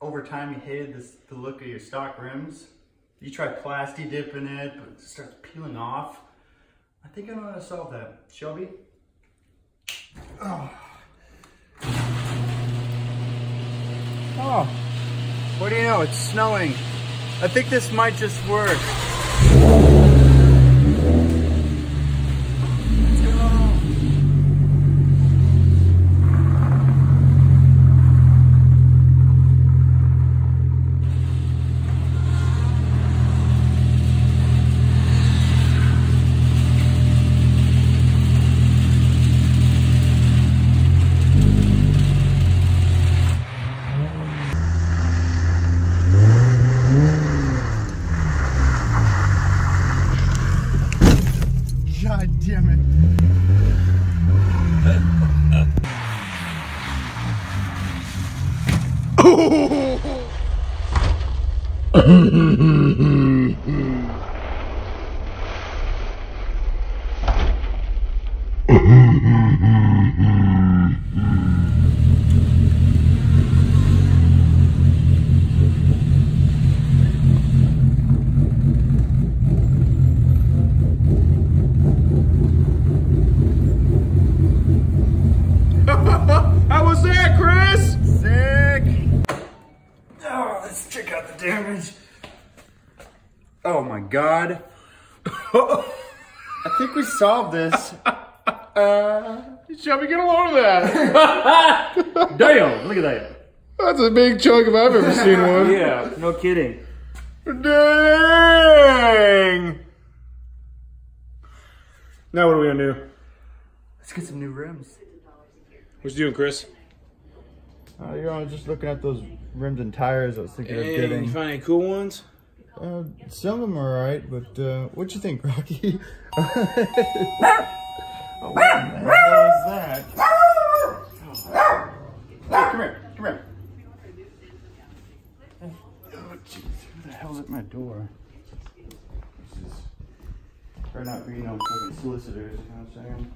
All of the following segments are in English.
over time you hated this, the look of your stock rims. You try plasti dipping it, but it starts peeling off. I think I know how to solve that. Shelby? Oh. Oh. What do you know? It's snowing. I think this might just work. God damn it. How Oh my god. I think we solved this. Uh, Shelby, get a load of that. damn, look at that. That's a big chunk if I've ever seen one. Yeah, no kidding. Dang! Now what are we gonna do? Let's get some new rims. What you doing, Chris? Uh, you know, I just looking at those rims and tires. I was thinking of getting. you find any cool ones? Uh, some of them are alright, but uh, what do you think, Rocky? oh, what that? Hey, come here, come here. Oh, jeez, who the hell's at my door? This is better not be no fucking solicitors, you know what I'm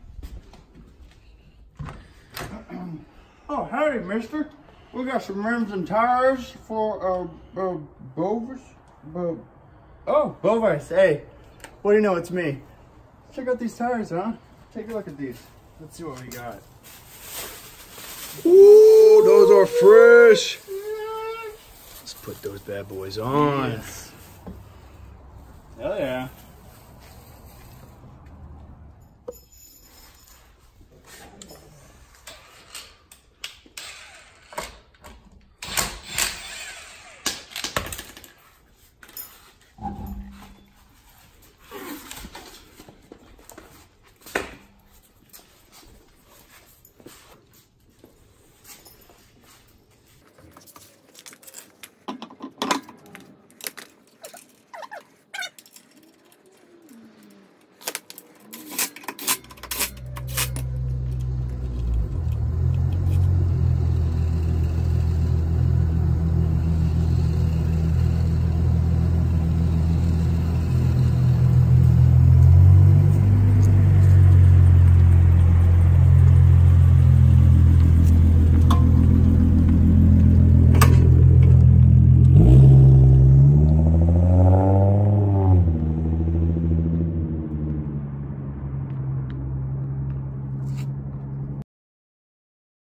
saying? oh, howdy, mister. We got some rims and tires for, uh, uh, Bovice. Bo oh, Bovice. Hey, what do you know? It's me. Check out these tires, huh? Take a look at these. Let's see what we got. Ooh, those are fresh. Let's put those bad boys on. Yes. Hell yeah.